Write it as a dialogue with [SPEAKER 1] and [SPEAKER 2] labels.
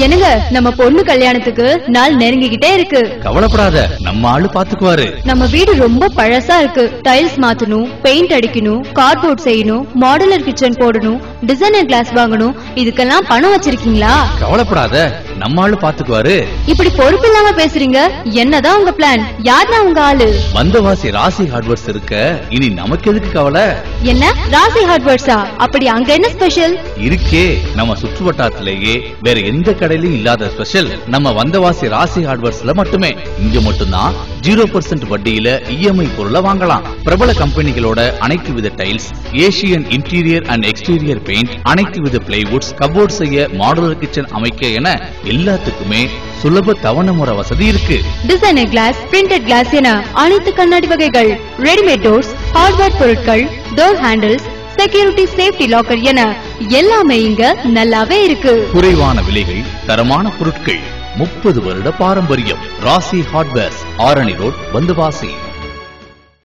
[SPEAKER 1] என்னங்க நம்ம பொண்ணு கல்யாணத்துக்கு நாள் நெருங்கிக்கிட்டே இருக்கு.
[SPEAKER 2] கவலைப்படாத நம்ம ஆளு பாத்துக்குவாரு.
[SPEAKER 1] நம்ம வீடு ரொம்ப பழசா இருக்கு. டைல்ஸ் மாத்தணும் பெயிண்ட் அடிக்கணும் கார்ட்போர்ட் செய்யணும் மாடுலர் கிச்சன் போடணும் டிசைனர் கிளாஸ் வாங்கணும். இதுக்கெல்லாம் பணம் வச்சிருக்கீங்களா?
[SPEAKER 2] கவலைப்படாத நம்ம ஆளு பாத்துக்குவாரு.
[SPEAKER 1] இப்படி பொறுப்பு இல்லாம பேசுறீங்க என்னதான் உங்க பிளான் யார்தான் உங்க ஆளு?
[SPEAKER 2] வந்தவாசி ராசி ஹார்ட்வேர்ஸ் இருக்க இனி நமக்கு எதுக்கு கவலை?
[SPEAKER 1] என்ன ராசி ஹார்ட்வேர்ட்ஸா? அப்படி அங்க என்ன ஸ்பெஷல்
[SPEAKER 2] இருக்கே நம்ம சுற்று வட்டாரத்திலேயே வேற எந்த கடையிலும் இல்லாத ஸ்பெஷல் நம்ம வந்தவாசி ராசி ஹார்ட்வேர்ஸ்ல மட்டுமே. இங்க மட்டும்தான் ஜீரோ பர்சன்ட் வட்டியில இஎம்ஐ பொருளை வாங்கலாம். பிரபல கம்பெனிகளோட அனைத்து வித tiles Asian interior and exterior paint அனைத்து வித பிளைவுட்ஸ் கபோர்ட் செய்ய மாடுலர் கிச்சன் அமைக்க என எல்லாத்துக்குமே சுலப தவணை முறை வசதி இருக்கு.
[SPEAKER 1] டிசைனர் கிளாஸ் பிரிண்டட் கிளாஸ் என அனைத்து கண்ணாடி வகைகள் ரெடிமேட் டோர்ஸ் ஹார்ட்வேர் பொருட்கள் door handles security safety locker என எல்லாமே இங்க நல்லாவே இருக்கு.
[SPEAKER 2] குறைவான விலைகள் தரமான பொருட்கள் முப்பது வருட பாரம்பரியம் ராசி ஹார்ட்வேர்ஸ் ஆரணி ரோட் வந்தவாசி.